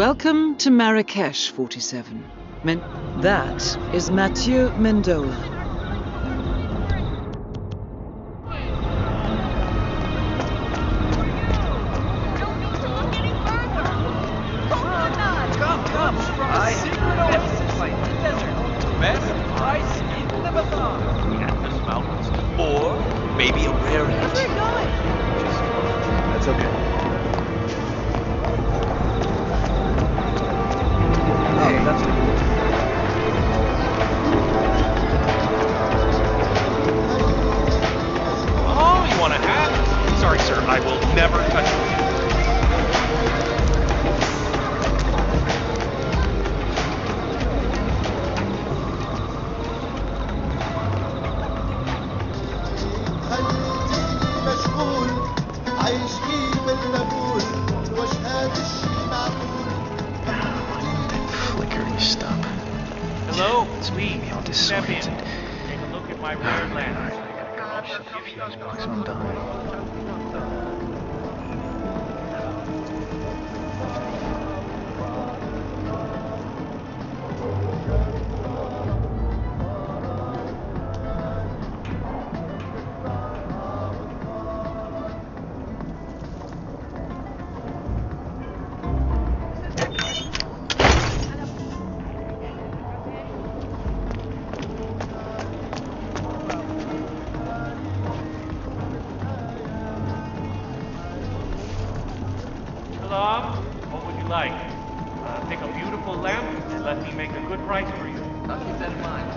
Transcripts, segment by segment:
Welcome to Marrakesh, 47. Men- that is Matthieu Mendola. Come, come, I secret oasis in the desert. Best ice in the Bathon. Atlas Mountains. Or maybe a rare ant. That's okay. Disoriented. Take a look at my rare land. So I'm dying. Let me make a good price for you. I'll keep that in mind.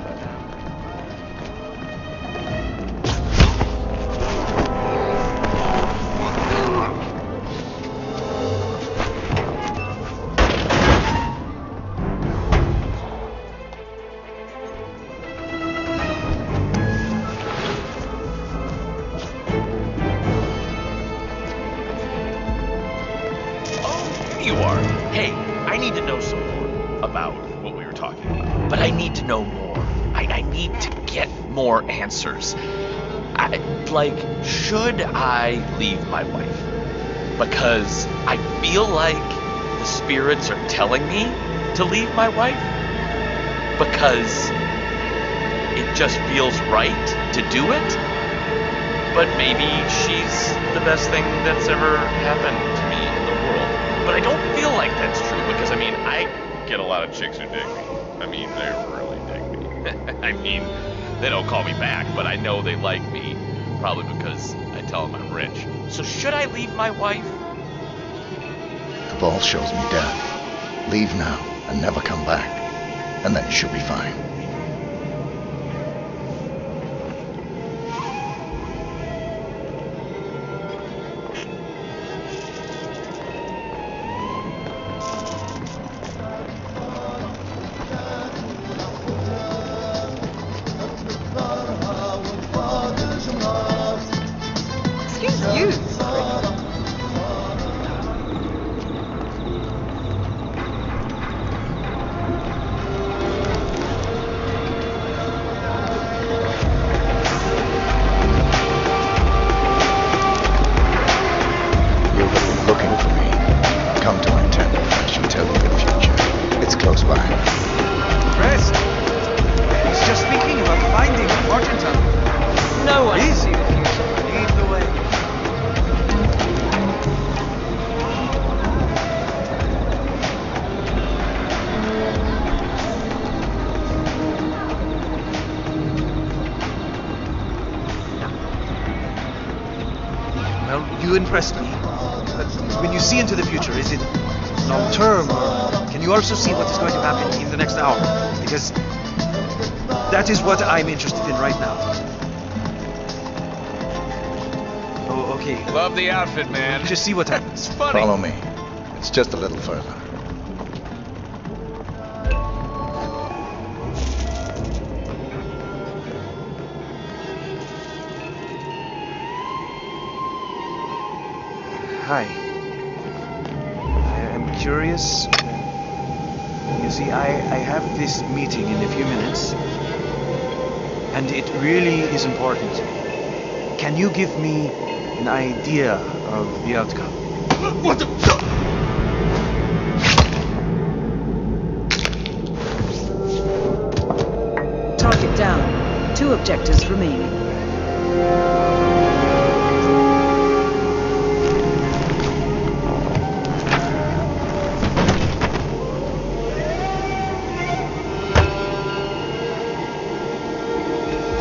Oh, here you are. Hey, I need to know some more about what we were talking about. But I need to know more. I, I need to get more answers. I, like, should I leave my wife? Because I feel like the spirits are telling me to leave my wife. Because it just feels right to do it. But maybe she's the best thing that's ever happened to me in the world. But I don't feel like that's true because I mean I get a lot of chicks who dig me. I mean they really dig me. I mean they don't call me back, but I know they like me probably because I tell them I'm rich. So should I leave my wife? The ball shows me death. Leave now and never come back. And then should be fine. You impressed me. But when you see into the future, is it long term or can you also see what is going to happen in the next hour? Because that is what I'm interested in right now. Oh, okay. Love the outfit, man. Just see what happens. It's funny. Follow me. It's just a little further. Hi. I'm curious. Uh, you see, I, I have this meeting in a few minutes, and it really is important. Can you give me an idea of the outcome? What the? target down. Two objectives remaining.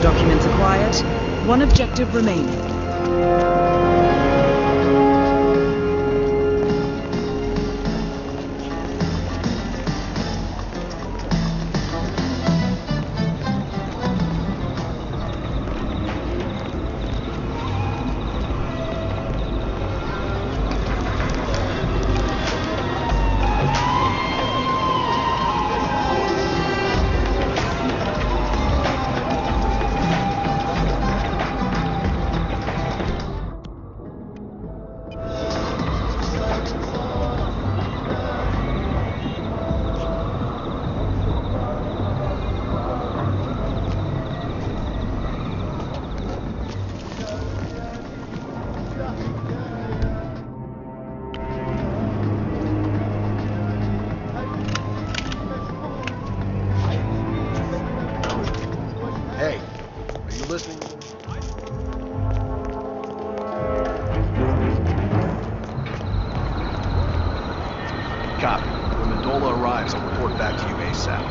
Documents acquired. One objective remaining. Are you listening? Copy. When Mendola arrives, I'll report back to you ASAP.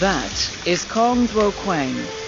That is Kong Tuo-Kwang.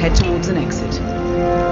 Head towards an exit.